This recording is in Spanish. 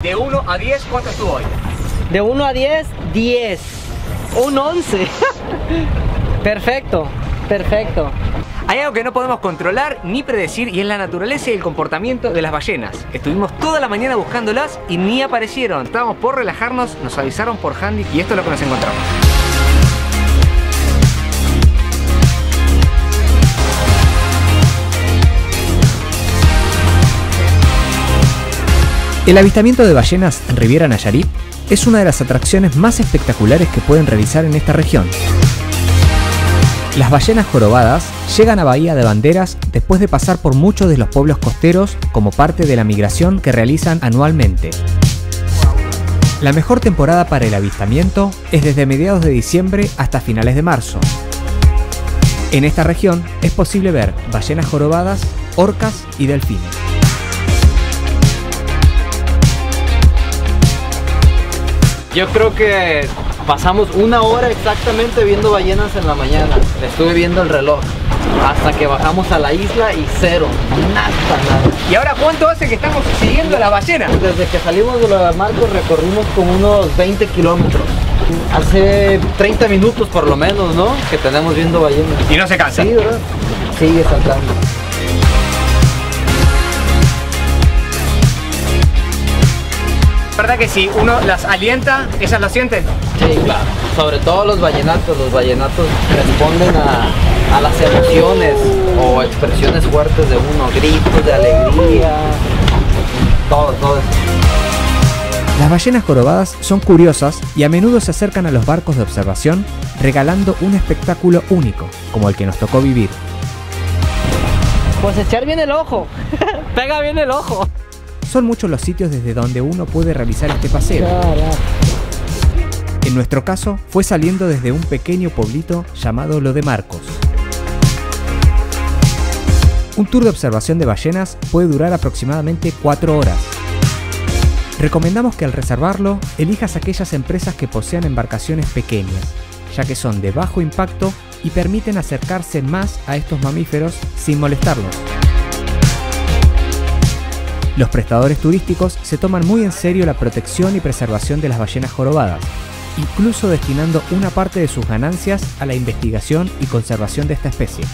De 1 a 10, ¿cuánto estuvo hoy? De 1 a 10, 10. Un 11. perfecto, perfecto. Hay algo que no podemos controlar ni predecir y es la naturaleza y el comportamiento de las ballenas. Estuvimos toda la mañana buscándolas y ni aparecieron. Estábamos por relajarnos, nos avisaron por handy y esto es lo que nos encontramos. El avistamiento de ballenas en Riviera Nayarit es una de las atracciones más espectaculares que pueden realizar en esta región. Las ballenas jorobadas llegan a Bahía de Banderas después de pasar por muchos de los pueblos costeros como parte de la migración que realizan anualmente. La mejor temporada para el avistamiento es desde mediados de diciembre hasta finales de marzo. En esta región es posible ver ballenas jorobadas, orcas y delfines. Yo creo que pasamos una hora exactamente viendo ballenas en la mañana. Estuve viendo el reloj. Hasta que bajamos a la isla y cero. Nada, nada. ¿Y ahora cuánto hace que estamos siguiendo a las ballenas? Desde que salimos de la Marcos recorrimos como unos 20 kilómetros. Hace 30 minutos por lo menos, ¿no? Que tenemos viendo ballenas. Y no se cansa. Sí, ¿verdad? Sigue saltando. ¿Verdad que si uno las alienta, ellas lo sienten? Sí, claro. Sobre todo los vallenatos. Los vallenatos responden a, a las emociones o expresiones fuertes de uno, gritos de alegría, todo, todo eso. Las ballenas jorobadas son curiosas y a menudo se acercan a los barcos de observación regalando un espectáculo único, como el que nos tocó vivir. Pues echar bien el ojo. Pega bien el ojo. Son muchos los sitios desde donde uno puede realizar este paseo. En nuestro caso, fue saliendo desde un pequeño pueblito llamado Lo de Marcos. Un tour de observación de ballenas puede durar aproximadamente 4 horas. Recomendamos que al reservarlo elijas aquellas empresas que posean embarcaciones pequeñas, ya que son de bajo impacto y permiten acercarse más a estos mamíferos sin molestarlos. Los prestadores turísticos se toman muy en serio la protección y preservación de las ballenas jorobadas, incluso destinando una parte de sus ganancias a la investigación y conservación de esta especie.